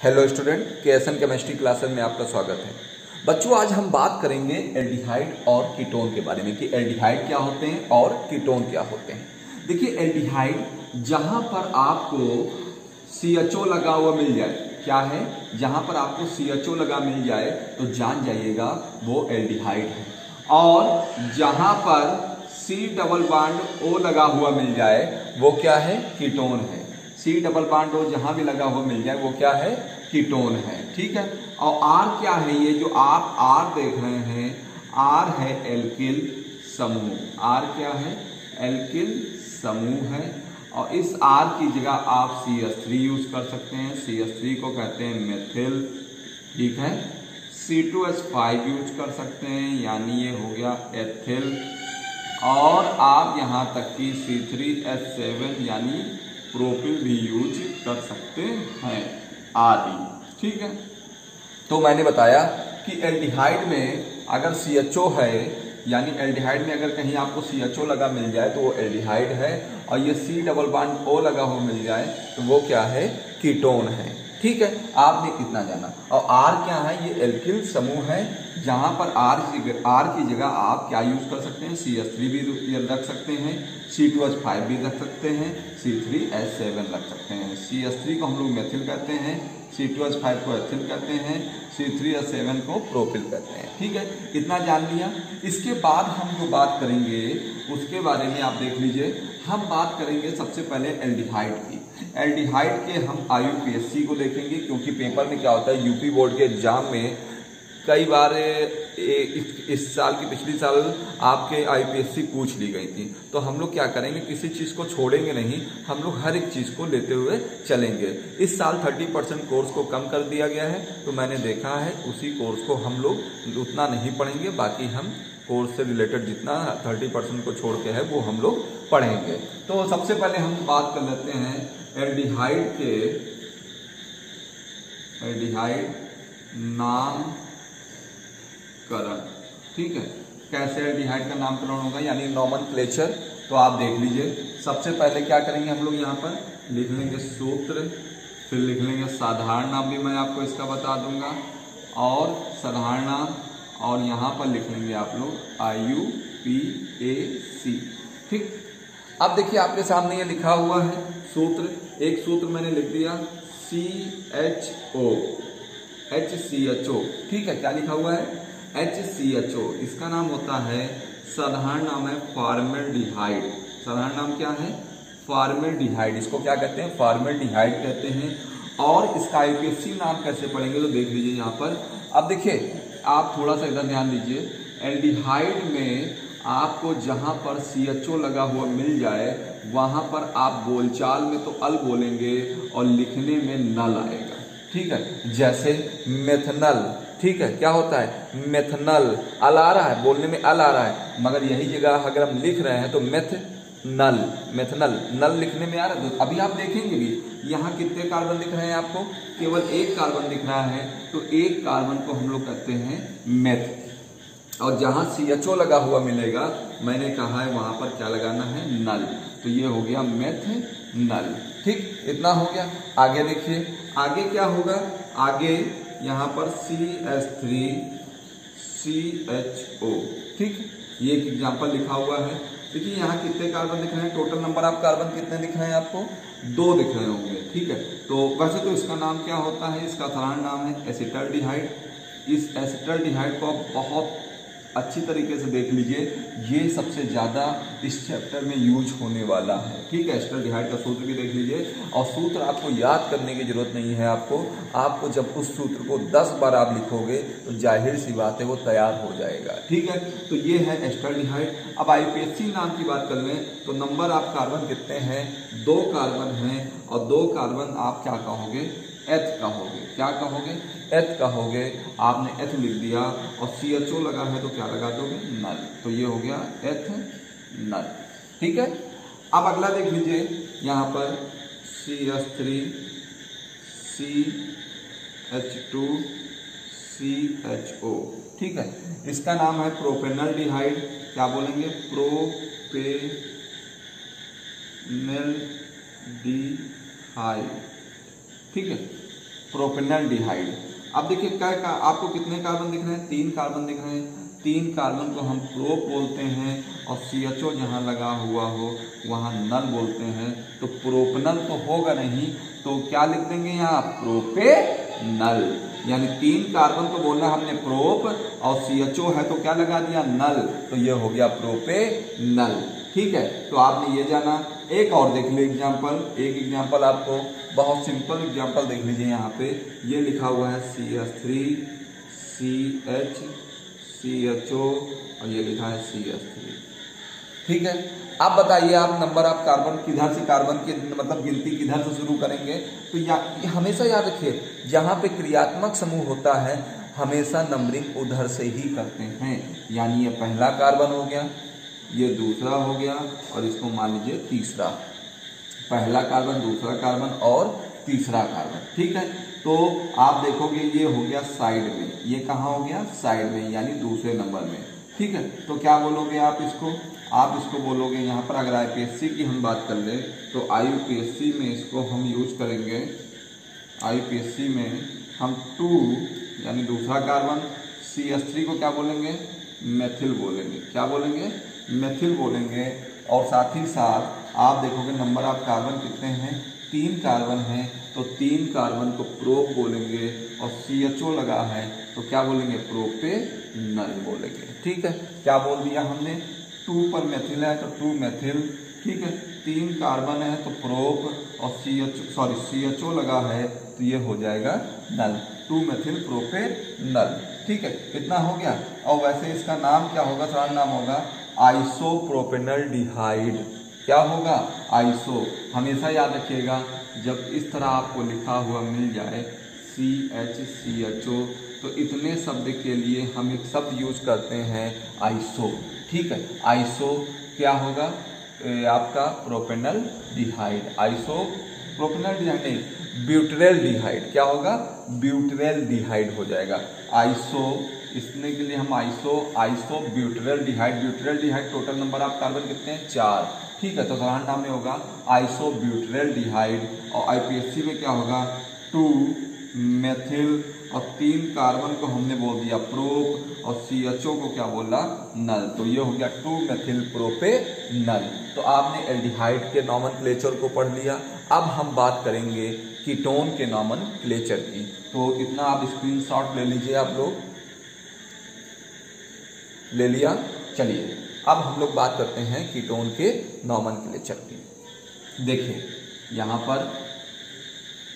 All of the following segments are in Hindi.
Hello student K S chemistry classes में आपका स्वागत है। बच्चों, आज हम बात करेंगे एल्डिहाइड और कीटोन के बारे में कि एल्डिहाइड क्या होते हैं और कीटोन क्या होते हैं। देखिए एल्डिहाइड जहाँ पर आपको ओ लगा हुआ मिल जाए, क्या है? जहाँ पर आपको ओ लगा मिल जाए तो जान जाइएगा, वो एल्डिहाइड है। और जहाँ पर सी डबल बाड ओ लगा हुआ मिल जाए, वो क्या है? कीटोन है। सी डबल बाड ओ जहाँ भी लगा हुआ मिल जाए, वो क्या है? कीटोन है, ठीक है? और आर क्या है ये जो आप आर देख रहे हैं? आर है एल्किल समूह। आर क्या है? एल्किल समूह है। और इस आर की जगह आप सी एस थ्री यूज़ कर सकते हैं। सी एस थ्री को कहते हैं मेथिल ठीक है? C two S five use कर सकते हैं, यानी ये हो गया एथिल और आप यहाँ तक कि सी थ्री एस सेवन यानी प्रोपिल भी यूज़ कर सकते हैं आदि। ठीक है? तो मैंने बताया कि एल्डिहाइड में अगर सी है, यानी एल्डिहाइड में अगर कहीं आपको सी एच ओ लगा मिल जाए तो वो एल्डिहाइड है, और ये सी डबल बॉन्ड ओ लगा हुआ मिल जाए तो वो क्या है? कीटोन है। ठीक है, आपने इतना जाना। और आर क्या है? ये एल्किल समूह है, जहाँ पर आर की आर की जगह आप क्या यूज़ कर सकते हैं? सी एस थ्री भी रख सकते हैं सी टू एच फाइव भी रख सकते हैं सी थ्री एस सेवन रख सकते हैं। सी एस थ्री को हम लोग मेथिल कहते हैं सी टू एच फाइव को एथिल कहते हैं सी थ्री एस सेवन को प्रोपिल कहते हैं। ठीक है, इतना जान लिया। इसके बाद हम जो बात करेंगे, उसके बारे में आप देख लीजिए। हम बात करेंगे सबसे पहले एल्डिहाइड की। एल्डिहाइड के हम आईयूपीएससी को देखेंगे, क्योंकि पेपर में क्या होता है, यूपी बोर्ड के एग्ज़ाम में कई बार इस साल की पिछली साल आपके आईपीएससी पूछ ली गई थी। तो हम लोग क्या करेंगे, किसी चीज़ को छोड़ेंगे नहीं, हम लोग हर एक चीज़ को लेते हुए चलेंगे। इस साल 30 परसेंट कोर्स को कम कर दिया गया है तो मैंने देखा है, उसी कोर्स को हम लोग उतना नहीं पढ़ेंगे, बाकी हम कोर्स से रिलेटेड जितना 30 परसेंट को छोड़ के है, वो हम लोग पढ़ेंगे। तो सबसे पहले हम बात कर लेते हैं एल्डिहाइड के एल्डिहाइड नाम करण ठीक है? कैसे एल्डिहाइड का नामकरण होगा? यानी नॉमन क्लेचर। तो आप देख लीजिए। सबसे पहले क्या करेंगे हम लोग यहाँ पर? लिख लेंगे सूत्र, फिर लिख लेंगे साधारण नाम भी मैं आपको इसका बता दूँगा। और साधारण नाम, और यहाँ पर लिख लेंगे आप लोग आई यू पी ए सी ठीक? अब देखिए, आपके सामने ये लिखा हुआ है। सूत्र, एक सूत्र मैंने लिख दिया C H O H C H O ठीक है, क्या लिखा हुआ है? एच सी एच ओ इसका नाम होता है साधारण नाम है फार्मल डिहाइड साधारण नाम क्या है? फार्मल डिहाइड इसको क्या कहते हैं? फार्मल डिहाइड कहते हैं। और इसका आईपीएससी नाम कैसे पढ़ेंगे तो देख लीजिए यहाँ पर। अब देखिए, आप थोड़ा सा इधर ध्यान दीजिए। एल्डिहाइड में आपको जहाँ पर सी एच ओ लगा हुआ मिल जाए, वहाँ पर आप बोलचाल में तो अल बोलेंगे और लिखने में नल आएगा। ठीक है? जैसे मेथनल ठीक है? क्या होता है? मेथनल अल आ रहा है, बोलने में अल आ रहा है। मगर यही जगह अगर हम लिख रहे हैं तो मेथ नल मेथनल नल लिखने में आ रहा है तो अभी आप देखेंगे भी, यहाँ कितने कार्बन दिख रहे हैं आपको? केवल एक कार्बन दिख रहा है तो एक कार्बन को हम लोग कहते हैं मेथ और जहाँ सी एच ओ लगा हुआ मिलेगा, मैंने कहा है वहाँ पर क्या लगाना है? नल। तो ये हो गया मेथ नल। ठीक, इतना हो गया। आगे देखिए। आगे क्या होगा? आगे यहाँ पर C S three C H O ठीक, ये एक एग्ज़ाम्पल लिखा हुआ है। देखिए, यहाँ कितने कार्बन दिख रहे हैं? टोटल नंबर ऑफ़ कार्बन कितने दिख रहे हैं आपको? दो दिख रहे होंगे। ठीक है तो वैसे तो इसका नाम क्या होता है? इसका साधारण नाम है एसिटल डिहाइड इस एसिटल डिहाइड को आप बहुत अच्छी तरीके से देख लीजिए, ये सबसे ज़्यादा इस चैप्टर में यूज़ होने वाला है। ठीक है एस्टर डिहाइड का सूत्र भी देख लीजिए। और सूत्र आपको याद करने की ज़रूरत नहीं है आपको। आपको जब उस सूत्र को 10 बार आप लिखोगे तो ज़ाहिर सी बात है वो तैयार हो जाएगा। ठीक है तो ये है एस्टर डिहाइड अब आईपीएससी नाम की बात कर लें तो नंबर आप कार्बन कितने हैं? दो कार्बन हैं, और दो कार्बन आप क्या कहोगे? एथ कहोगे। क्या कहोगे? एथ कहोगे, आपने एथ लिख दिया और सी एच ओ लगा है तो क्या लगा दोगे? नल। तो ये हो गया एथ नल। ठीक है? अब अगला देख लीजिए। यहाँ पर C S three C H two C H O ठीक है? इसका नाम है प्रोपेनल डिहाइड क्या बोलेंगे? प्रोपेनल डिहाइड ठीक है? Propanaldehyde. अब देखिए क्या का, आपको कितने कार्बन दिख रहे हैं? तीन कार्बन दिख रहे हैं। तीन कार्बन को हम प्रोप बोलते हैं और सी एच ओ जहाँ लगा हुआ हो वहाँ नल बोलते हैं। तो प्रोपनल तो होगा नहीं तो क्या लिख देंगे यहाँ? प्रोपे नल यानी तीन कार्बन को बोलना हमने प्रोप और सी एच ओ है तो क्या लगा दिया? नल। तो ये हो गया प्रोपे नल ठीक है? तो आपने ये जाना। एक और देख लीजिए एग्ज़ाम्पल एक एग्ज़ाम्पल आपको बहुत सिंपल एग्ज़ाम्पल देख लीजिए यहाँ पे। ये लिखा हुआ है C S three C H C H O और ये लिखा है सी एस थ्री ठीक है? आप बताइए आप नंबर आप कार्बन किधर से कार्बन की मतलब गिनती किधर से शुरू करेंगे? तो या, हमेशा याद रखिए जहाँ पे क्रियात्मक समूह होता है हमेशा नंबरिंग उधर से ही करते हैं। यानी ये पहला कार्बन हो गया ये दूसरा हो गया और इसको मान लीजिए तीसरा। पहला कार्बन दूसरा कार्बन और तीसरा कार्बन ठीक है? तो आप देखोगे ये हो गया साइड में। ये कहाँ हो गया? साइड में, यानी दूसरे नंबर में, ठीक है? तो क्या बोलोगे आप इसको? आप इसको बोलोगे यहाँ पर, अगर आईपीएससी की हम बात कर ले तो आईयूपीएससी में इसको हम यूज़ करेंगे। आईयूपीएससी में हम टू यानी दूसरा कार्बन सी एस थ्री को क्या बोलेंगे? मेथिल बोलेंगे। क्या बोलेंगे? मेथिल बोलेंगे, और साथ ही साथ आप देखोगे नंबर ऑफ़ कार्बन कितने हैं? तीन कार्बन हैं तो तीन कार्बन को प्रोप बोलेंगे, और सी एच ओ लगा है तो क्या बोलेंगे? प्रोपे नल बोलेंगे। ठीक है? क्या बोल दिया हमने? टू पर मेथिल है तो टू मेथिल ठीक है? तीन कार्बन है तो प्रोप और C H sorry C H O लगा है तो ये हो जाएगा नल। टू मेथिल प्रोपे नल। ठीक है? इतना हो गया? और वैसे इसका नाम क्या होगा? थोड़ा नाम होगा। आइसोप्रोपेनल डिहाइड। क्या होगा? आइसो हमेशा याद रखिएगा जब इस तरह आपको लिखा हुआ मिल जाए सी एच सी एच ओ तो इतने शब्द के लिए हम एक शब्द यूज़ करते हैं आइसो। ठीक है आइसो क्या होगा? ए, आपका प्रोपेनल डिहाइड। आइसो प्रोपेनल डिहाइड नहीं ब्यूटरेल डिहाइड। क्या होगा? ब्यूटरेल डिहाइड हो जाएगा। आइसो इसने के लिए हम iso iso butyraldehyde butyraldehyde total number of carbon कितने हैं? चार। ठीक है तो साधारण नाम में होगा। आइसोब्यूटरेल डिहाइड और आईपीएससी में क्या होगा? टू मेथिल और तीन कार्बन को हमने बोल दिया प्रोप और सी एच ओ को क्या बोला? नल तो ये हो गया टू मेथिल प्रोपे नल तो आपने एल्डिहाइड के नॉमन क्लेचर को पढ़ लिया। अब हम बात करेंगे कीटोन के नॉमन क्लेचर की। तो इतना आप स्क्रीनशॉट ले लीजिए आप लोग। ले लिया, चलिए। अब हम लोग बात करते हैं कीटोन के नॉमन क्लेचर की देखिए, यहाँ पर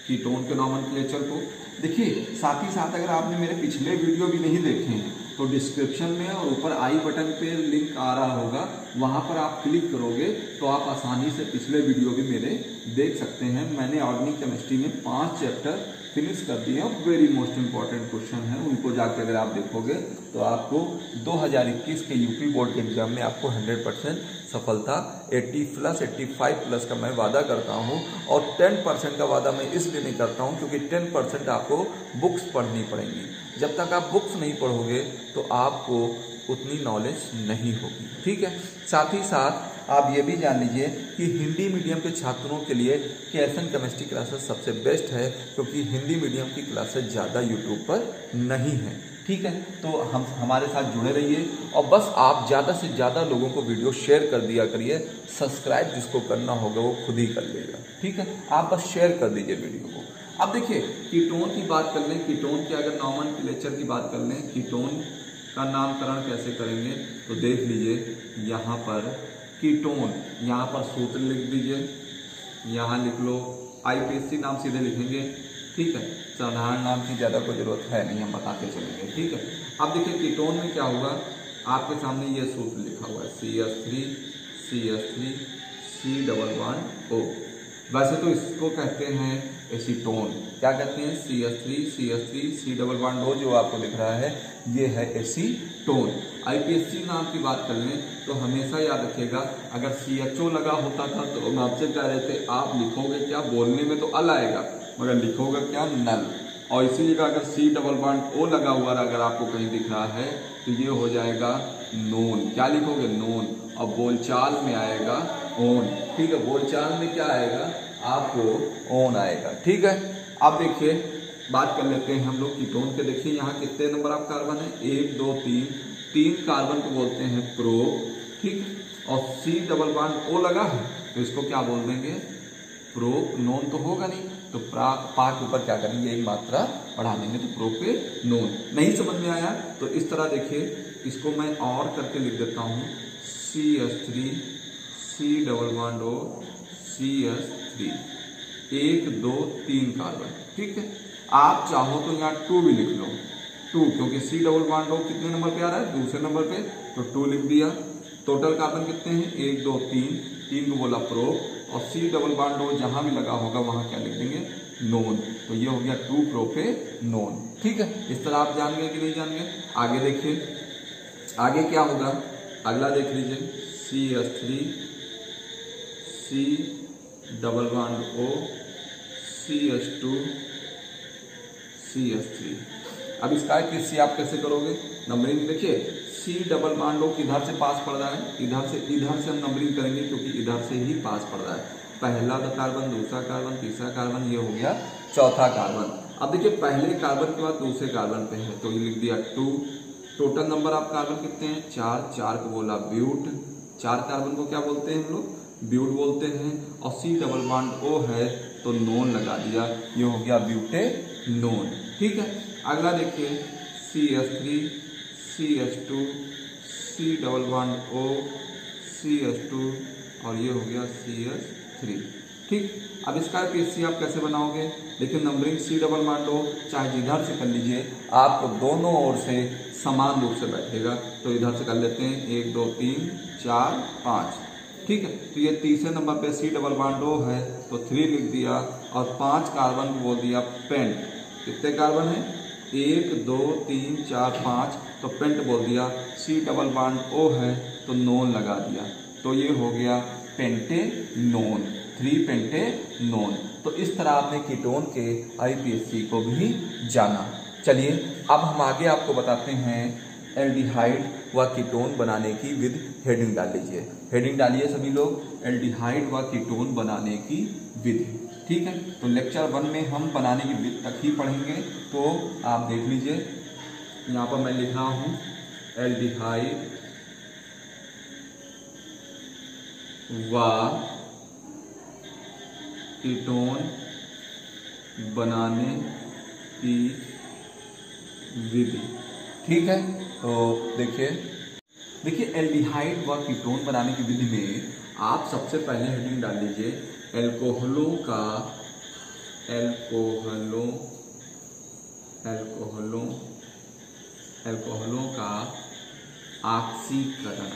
कीटोन के नॉमन क्लेचर को देखिए, साथ ही साथ अगर आपने मेरे पिछले वीडियो भी नहीं देखे हैं तो डिस्क्रिप्शन में और ऊपर आई बटन पे लिंक आ रहा होगा, वहाँ पर आप क्लिक करोगे तो आप आसानी से पिछले वीडियो भी मेरे देख सकते हैं। मैंने ऑर्गेनिक केमिस्ट्री में पाँच चैप्टर फिनिश कर दिए हैं। वेरी मोस्ट इंपॉर्टेंट क्वेश्चन है, उनको जाके अगर आप देखोगे तो आपको 2021 के यूपी बोर्ड के एग्ज़ाम में आपको 100 परसेंट सफलता 80 प्लस 85 प्लस का मैं वादा करता हूँ और 10 परसेंट का वादा मैं इसलिए नहीं करता हूँ क्योंकि 10 परसेंट आपको बुक्स पढ़नी पड़ेंगी। जब तक आप बुक्स नहीं पढ़ोगे तो आपको उतनी नॉलेज नहीं होगी। ठीक है? साथ ही साथ, आप ये भी जान लीजिए कि हिंदी मीडियम के छात्रों के लिए कैसन केमिस्ट्री क्लासेस सबसे बेस्ट है क्योंकि हिंदी मीडियम की क्लासेस ज़्यादा यूट्यूब पर नहीं है। ठीक है? तो हम, हमारे साथ जुड़े रहिए और बस आप ज़्यादा से ज़्यादा लोगों को वीडियो शेयर कर दिया करिए। सब्सक्राइब जिसको करना होगा वो खुद ही कर लेगा। ठीक है? आप बस शेयर कर दीजिए वीडियो को। अब देखिए, कीटोन की बात कर लें। कीटोन के अगर नॉमन क्लेचर की बात कर लें, कीटोन का नामकरण कैसे करेंगे तो देख लीजिए, यहाँ पर कीटोन, यहाँ पर सूत्र लिख दीजिए। यहाँ लिख लो आईपीएससी नाम सीधे लिखेंगे। ठीक है। साधारण नाम की ज़्यादा कोई ज़रूरत है नहीं हम बताते चलेंगे। ठीक है। अब देखिए कीटोन में क्या होगा? आपके सामने ये सूत्र लिखा हुआ है C S three C S three C double one O वैसे तो इसको कहते हैं एसीटोन। क्या कहते हैं? C S three C S three C double one O जो आपको दिख रहा है ये है एसीटोन। आईपीएससी नाम की बात कर लें तो हमेशा याद रखिएगा अगर सी एच ओ लगा होता था तो हम आपसे कह रहे थे आप लिखोगे क्या? बोलने में तो अल आएगा। मगर लिखोगे क्या? नल। और इसी जगह अगर सी डबल वन ओ लगा हुआ अगर आपको कहीं दिख रहा है तो ये हो जाएगा नोन। क्या लिखोगे? नोन। और बोलचाल में आएगा ओन। ठीक है, बोलचाल में क्या आएगा? आपको ओन आएगा। ठीक है? अब देखिए, बात कर लेते हैं हम लोग कीटोन के। देखिए, यहाँ कितने नंबर ऑफ़ कार्बन है? एक, दो, तीन। तीन कार्बन को बोलते हैं प्रो। ठीक? और सी डबल बाड ओ लगा है तो इसको क्या बोल देंगे? प्रो। नोन तो होगा नहीं। तो पा के ऊपर क्या करेंगे? एक मात्रा बढ़ा देंगे तो प्रो पे नोन नहीं समझ में आया? तो इस तरह देखिए, इसको मैं और करके लिख देता हूँ। C S three C double one O C S three एक, दो, तीन कार्बन ठीक है? आप चाहो तो यहाँ टू भी लिख लो। टू क्योंकि सी डबल वन डो कितने नंबर पे आ रहा है? दूसरे नंबर पे। तो टू लिख दिया। टोटल कार्बन कितने हैं? एक, दो, तीन। तीन को बोला प्रो और सी डबल बॉन्ड ओ जहाँ भी लगा होगा, वहाँ क्या लिख देंगे? नोन तो ये हो गया टू प्रोफे नोन ठीक है? इस तरह आप जान गए कि नहीं जान गए आगे देखिए। आगे क्या होगा? अगला देख लीजिए। C S three C double bond O C S two C S three अब इसका किसी आप कैसे करोगे? नंबरिंग देखिए। सी डबल बॉन्ड ओ किधर से पास पड़ रहा है? इधर से इधर से हम नंबरिंग करेंगे, क्योंकि इधर से ही पास पड़ रहा है। पहला कार्बन, दूसरा कार्बन, तीसरा कार्बन, ये हो गया चौथा कार्बन। अब देखिए, पहले कार्बन के बाद दूसरे कार्बन पे है तो ये लिख दिया टू टोटल नंबर आप कार्बन कितने हैं? चार। चार को बोला ब्यूट। चार कार्बन को क्या बोलते हैं हम लोग? ब्यूट बोलते हैं, और सी डबल बॉन्ड ओ है तो नोन लगा दिया। ये हो गया ब्यूटे नोन। ठीक है, अगला देखिए C S three C H two C double one O C H two और ये हो गया सी एच थ्री ठीक? अब इसका सी आप कैसे बनाओगे? देखिए नंबरिंग सी डबल मान लो चाहे जिधर से कर लीजिए आपको दोनों ओर से समान रूप से बैठेगा। तो इधर से कर लेते हैं, एक, दो, तीन, चार, पाँच। ठीक है? तो ये तीसरे नंबर पे सी डबल बांडो है तो थ्री लिख दिया, और पाँच कार्बन बोल दिया पेंट कितने कार्बन है? एक, दो, तीन, चार, पाँच। तो पेंट बोल दिया सी डबल बाड ओ है तो नोन लगा दिया। तो ये हो गया pentanone three pentanone तो इस तरह आपने कीटोन के आईपीएससी को भी जाना। चलिए, अब हम आगे आपको बताते हैं एल्डिहाइड व कीटोन बनाने की विद हेडिंग डाल लीजिए हेडिंग डालिए सभी लोग एल्डिहाइड व कीटोन बनाने की विधि ठीक है? तो लेक्चर वन में हम बनाने की विधि तक ही पढ़ेंगे तो आप देख लीजिए यहाँ पर मैं लिख रहा हूँ एल्डिहाइड व कीटोन बनाने की विधि। ठीक है? तो देखिए देखिए, एल्डिहाइड व कीटोन बनाने की विधि में आप सबसे पहले हेडिंग डाल दीजिए एल्कोहलों का एल्कोहलों एल्कोहलों एल्कोहलों का आक्सीकरण।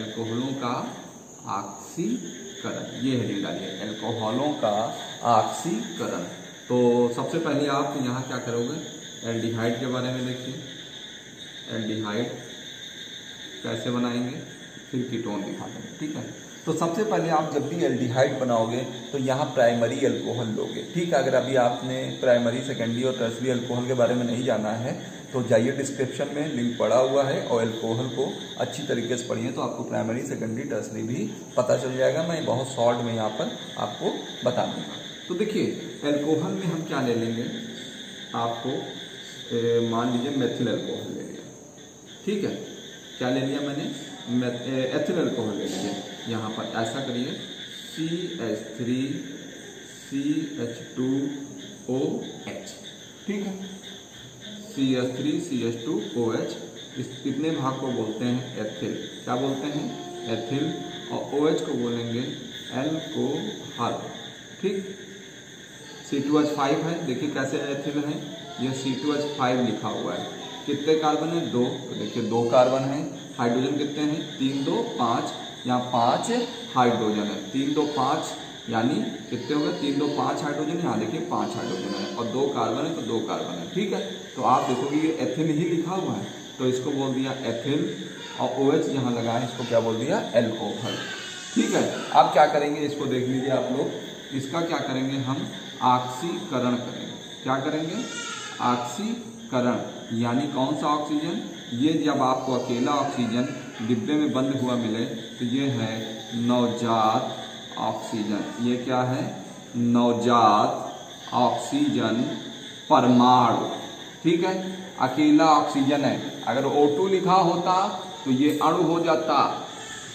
एल्कोहलों का आक्सीकरण, ये हेडिंग डालिए एल्कोहलों का आक्सीकरण। तो सबसे पहले आप यहाँ क्या करोगे? एल्डिहाइड के बारे में देखिए। एल्डिहाइड कैसे बनाएँगे? फिर कीटोन दिखा देंगे ठीक है? तो सबसे पहले आप जब भी एल्डिहाइड बनाओगे तो यहाँ प्राइमरी अल्कोहल लोगे, ठीक है? अगर अभी आपने प्राइमरी, सेकेंडरी और टर्सरी अल्कोहल के बारे में नहीं जाना है तो जाइए डिस्क्रिप्शन में लिंक पड़ा हुआ है और एल्कोहल को अच्छी तरीके से पढ़िए तो आपको प्राइमरी सेकेंडरी टर्सरी भी पता चल जाएगा। मैं बहुत शॉर्ट में यहाँ पर आपको बता दूँगा। तो देखिए एल्कोहल में हम क्या ले लेंगे? आपको मान लीजिए मेथिल एल्कोहल ले लिया। ठीक है? क्या ले लिया मैंने? एथिल एल्कोहल ले लिया। यहाँ पर ऐसा करिए C H three C H two O H ठीक है? C S three C S two O H इस कितने भाग को बोलते हैं? एथिल क्या बोलते हैं? एथिल और ओ एच को बोलेंगे एल को एल्कोहल ठीक? सी टू एच फाइव है। देखिए कैसे एथिल है। यह सी टू एच फाइव लिखा हुआ है। कितने कार्बन है? दो। तो देखिए दो कार्बन है। हाइड्रोजन कितने हैं? तीन, दो, पाँच। यहाँ पाँच हाइड्रोजन है। तीन, दो, पाँच यानी कितने हो गए? तीन, दो, पाँच हाइड्रोजन यहाँ देखिए, पाँच हाइड्रोजन है। और दो कार्बन है तो दो कार्बन है। ठीक है? तो आप देखोगे ये एथिल ही लिखा हुआ है। तो इसको बोल दिया एथिल और ओ एच यहाँ लगा है इसको क्या बोल दिया? एल्कोहल ठीक है? अब क्या करेंगे? इसको देख लीजिए आप लोग। इसका क्या करेंगे हम? ऑक्सीकरण करेंगे। क्या करेंगे? ऑक्सीकरण यानी कौन सा ऑक्सीजन ये जब आपको अकेला ऑक्सीजन डिब्बे में बंद हुआ मिले तो ये है नवजात ऑक्सीजन। ये क्या है? नवजात ऑक्सीजन परमाणु। ठीक है? अकेला ऑक्सीजन है। अगर O2 लिखा होता तो ये अणु हो जाता।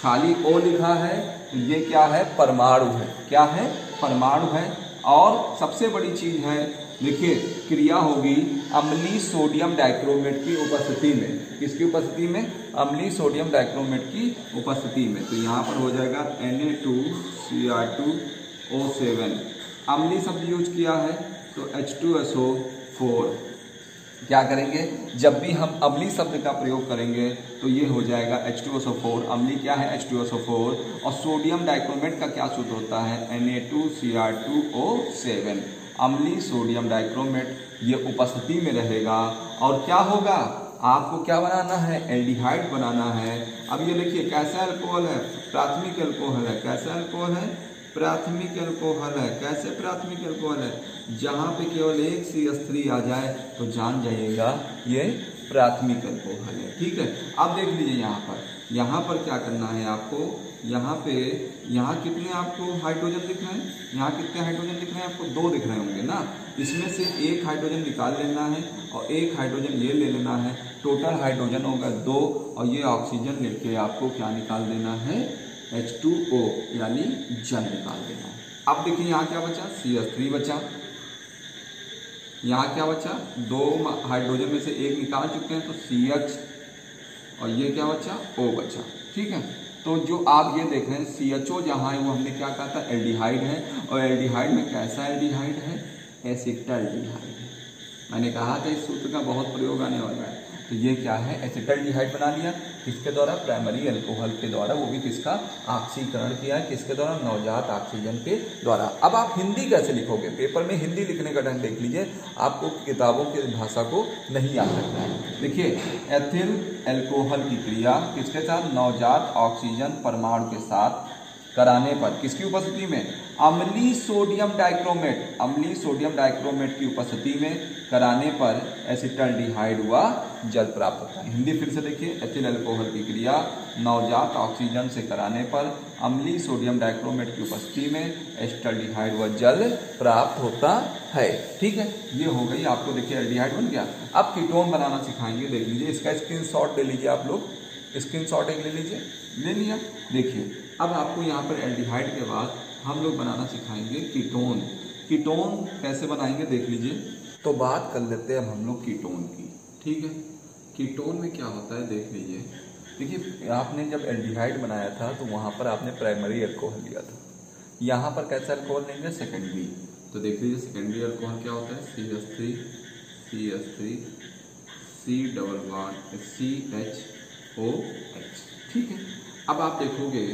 खाली O लिखा है तो ये क्या है? परमाणु है। क्या है? परमाणु है। और सबसे बड़ी चीज़ है देखिए, क्रिया होगी अम्ली सोडियम डाइक्रोमेट की उपस्थिति में। किसकी उपस्थिति में? अम्ली सोडियम डाइक्रोमेट की उपस्थिति में। तो यहाँ पर हो जाएगा Na2Cr2O7 अम्ली शब्द यूज़ किया है तो H2SO4 क्या करेंगे? जब भी हम अम्ली शब्द का प्रयोग करेंगे तो ये हो जाएगा H2SO4 अम्ली क्या है? H2SO4 और सोडियम डाइक्रोमेट का क्या सूत्र होता है? Na2Cr2O7 अम्ली सोडियम डाइक्रोमेट ये उपस्थिति में रहेगा। और क्या होगा? आपको क्या बनाना है? एल्डिहाइड बनाना है। अब ये देखिए, कैसा अल्कोहल है? प्राथमिक अल्कोहल है। कैसा अल्कोहल है? प्राथमिक अल्कोहल है। कैसे प्राथमिक अल्कोहल है? जहाँ पे केवल एक सी स्त्री आ जाए तो जान जाइएगा, ये प्राथमिक अल्कोहल है। ठीक है? अब देख लीजिए यहाँ पर। यहाँ पर क्या करना है आपको? यहाँ पे, यहाँ कितने आपको हाइड्रोजन दिख रहे हैं? यहाँ कितने हाइड्रोजन दिख रहे हैं? आपको दो दिख रहे होंगे ना? इसमें से एक हाइड्रोजन निकाल लेना है और एक हाइड्रोजन ये ले लेना है। टोटल हाइड्रोजन होगा दो और ये ऑक्सीजन लेके आपको क्या निकाल देना है? H2O यानी जल निकाल देना है। अब देखिए यहाँ क्या बचा? सी बचा। यहाँ क्या बचा? दो हाइड्रोजन में से एक निकाल चुके हैं तो सी एच और ये क्या बचा? ओ बचा। ठीक है? तो जो आप ये देख रहे हैं सी एच ओ जहाँ है, वो हमने क्या कहा था? एल्डिहाइड है। और एल्डिहाइड में कैसा एल्डिहाइड है? एसिक्टा है मैंने कहा था इस सूत्र का बहुत प्रयोग आने वाला है। तो ये क्या है? एसिटल्डिहाइड बना लिया। किसके द्वारा? प्राइमरी अल्कोहल के द्वारा। वो भी किसका? ऑक्सीकरण किया। है किसके द्वारा? नवजात ऑक्सीजन के द्वारा। अब आप हिंदी कैसे लिखोगे? पेपर में हिंदी लिखने का ढंग देख लीजिए। आपको किताबों की भाषा को नहीं आ सकता है। देखिए एथिल एल्कोहल की क्रिया किसके साथ? नवजात ऑक्सीजन परमाणु के साथ कराने पर। किसकी उपस्थिति में? अम्ली सोडियम डाइक्रोमेट। अम्ली सोडियम डाइक्रोमेट की उपस्थिति में कराने पर एसिटल्डिहाइड हुआ जल प्राप्त होता है। हिंदी फिर से देखिए। एथिल अल्कोहल की क्रिया नवजात ऑक्सीजन से कराने पर अम्ली सोडियम डाइक्रोमेट की उपस्थिति में एसिटल्डिहाइड व जल प्राप्त होता है। ठीक है? ये हो गई आपको देखिए एल्डिहाइड बन गया। अब कीटोन बनाना सिखाएँगे। देख लीजिए, इसका स्क्रीन ले लीजिए आप लोग। स्क्रीन एक ले लीजिए। ले लिया। देखिए अब आपको यहाँ पर एल्डिहाइड के बाद हम लोग बनाना सिखाएँगे कीटोन कीटोन कैसे बनाएँगे देख लीजिए। तो बात कर लेते हैं अब हम लोग कीटोन की। ठीक है? कीटोन में क्या होता है देख लीजिए। देखिए, आपने जब एल्डिहाइड बनाया था तो वहाँ पर आपने प्राइमरी अल्कोहल लिया था। यहाँ पर कैसा अल्कोहल लेंगे? सेकेंडरी तो देख लीजिए सेकेंडरी अल्कोहल क्या होता है? C S three C S three C double one C H O H ठीक है? अब आप देखोगे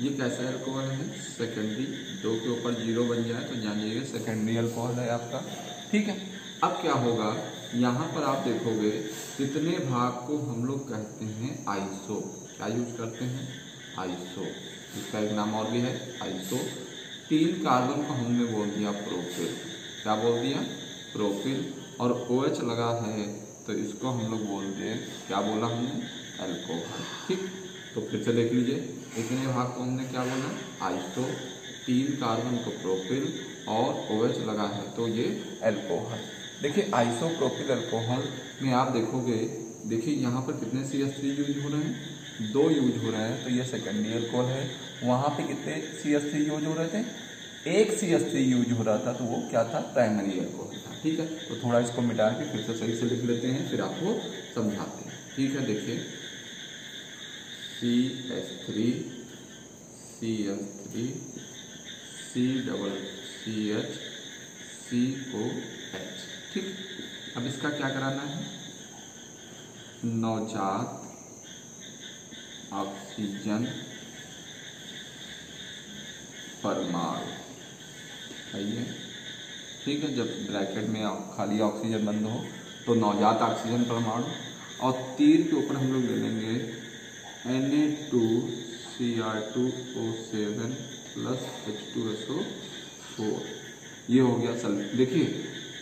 ये कैसा अल्कोहल है सेकेंडरी दो के ऊपर ज़ीरो बन जाए तो जानिएगा सेकेंडरी अल्कोहल है आपका। ठीक है, अब क्या होगा? यहाँ पर आप देखोगे कितने भाग को हम लोग कहते हैं आइसो क्या यूज़ करते हैं? आइसो इसका एक नाम और भी है आइसो तीन कार्बन को हमने बोल दिया प्रोफिल। क्या बोल दिया? प्रोफिल। और ओ OH लगा है तो इसको हम लोग बोलते हैं, क्या बोला हमने? एल्कोहल। ठीक? तो फिर से देख लीजिए। इतने भाग को हमने क्या बोला? आइसो तीन कार्बन को प्रोपिल और ओ लगा है तो ये एल्कोहल देखिए आइसो प्रोपिल एल्कोहल में आप देखोगे, देखिए यहाँ पर कितने सी एस थ्री यूज़ हो रहे हैं? दो यूज़ हो रहे हैं तो ये सेकेंडरी एल्कोहल है। वहाँ पे कितने सी एस थ्री यूज़ हो रहे थे? एक सी एस थ्री यूज़ हो रहा था तो वो क्या था? प्राइमरी एल्कोहल था, ठीक है? तो थोड़ा इसको मिटा के फिर से सही से लिख लेते हैं, फिर आपको समझाते हैं, ठीक है? देखिए C S three C S three C double C H C O H ठीक। अब इसका क्या कराना है? नवजात ऑक्सीजन परमाणु। है ठीक है, जब ब्रैकेट में खाली ऑक्सीजन बंद हो तो नवजात ऑक्सीजन परमाणु। और तीर के ऊपर हम लोग ले लेंगे N A two C R two O seven plus H two S O four ये हो गया सल देखिए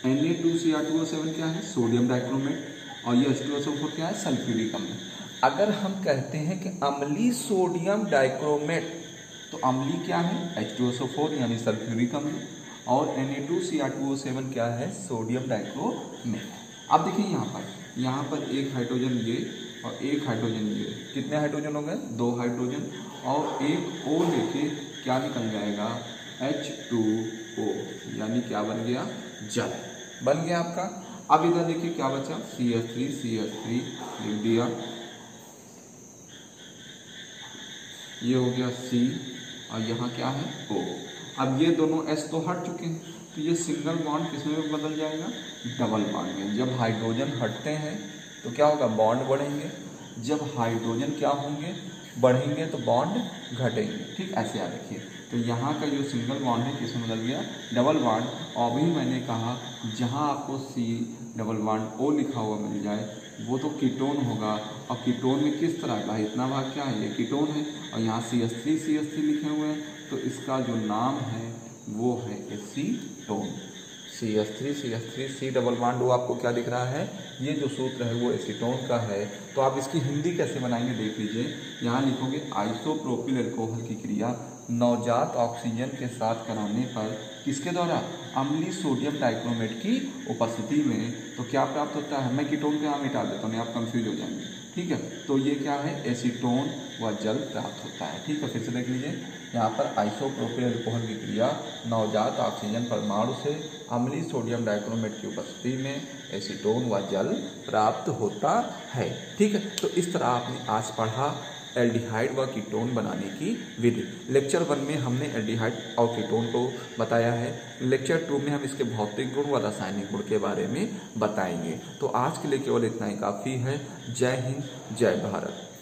N A two C R two O seven क्या है? सोडियम डाइक्रोमेट और ये H two S O four क्या है? सल्फ्यूरिक अम्ल अगर हम कहते हैं कि अम्ली सोडियम डाइक्रोमेट तो अम्ली क्या है? H two S O four यानी सल्फ्यूरिक अम्ल और Na2Cr2O7 क्या है? सोडियम डाइक्रोमेट अब देखिए यहाँ पर यहाँ पर एक हाइड्रोजन ये और एक हाइड्रोजन ये कितने हाइड्रोजन हो गए? दो हाइड्रोजन और एक ओ लेके क्या निकल जाएगा? H2O यानी क्या बन गया? जल। बन गया आपका? अब इधर देखिए क्या बचा? C S three C S three लिख दिया ये हो गया सी और यहाँ क्या है? ओ अब ये दोनों एस तो हट चुके हैं। तो ये सिंगल बॉन्ड किसमें बदल जाएगा? डबल बॉन्ड में। जब हाइड्रोजन हटते हैं तो क्या होगा बॉन्ड बढ़ेंगे। जब हाइड्रोजन क्या होंगे, बढ़ेंगे तो बॉन्ड घटेंगे। ठीक, ऐसे याद रखिए। तो यहाँ का जो सिंगल बॉन्ड है किसमें बदल गया डबल बॉन्ड और भी मैंने कहा, जहाँ आपको सी डबल बॉन्ड ओ लिखा हुआ मिल जाए, वो तो कीटोन होगा। और कीटोन में किस तरह का है इतना भाग क्या है? ये कीटोन है। और यहाँ C S three C S three लिखे हुए हैं। तो इसका जो नाम है, वो है acetone C S three C S three C double bond वो आपको क्या दिख रहा है? ये जो सूत्र है, वो एसीटोन का है। तो आप इसकी हिंदी कैसे बनाएँगे, देख लीजिए। यहाँ लिखोगे आइसोप्रोपिल एल्कोहल की क्रिया, नवजात ऑक्सीजन के साथ कराने पर। किसके द्वारा? अम्लीय सोडियम डाइक्रोमेट की उपस्थिति में। तो क्या प्राप्त होता है? मैं कीटोन के यहाँ मिटा देता हूँ आप कंफ्यूज हो जाएँगे। ठीक है? तो ये क्या है? एसीटोन व जल प्राप्त होता है। ठीक है, फिर से देख लीजिए। यहाँ पर आइसोप्रोपिल अल्कोहल की क्रिया, नवजात ऑक्सीजन परमाणु से अमली सोडियम डाइक्रोमेट की उपस्थिति में एसीटोन व जल प्राप्त होता है। ठीक है? तो इस तरह आपने आज पढ़ा। एल्डिहाइड व कीटोन बनाने की विधि। लेक्चर वन में हमने एल्डिहाइड और कीटोन को बताया है। लेक्चर टू में हम इसके भौतिक गुण व रासायनिक गुण के बारे में बताएँगे। तो आज के लिए केवल इतना ही। काफ़ी है। जय हिंद, जय भारत।